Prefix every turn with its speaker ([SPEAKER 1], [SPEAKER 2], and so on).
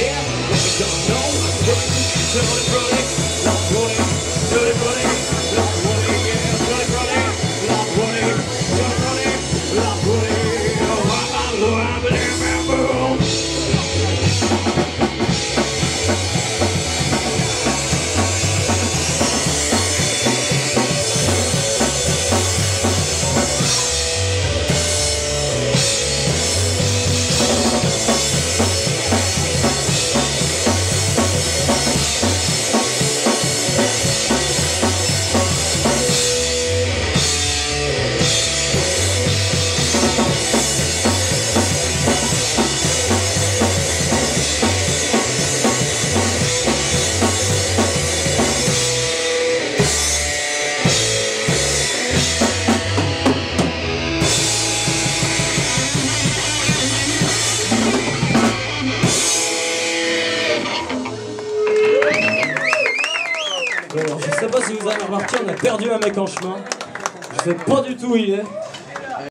[SPEAKER 1] care. we don't know, I'm right. The. Je sais pas si vous avez remarqué, on a perdu un mec en chemin. Je sais pas du tout où il est.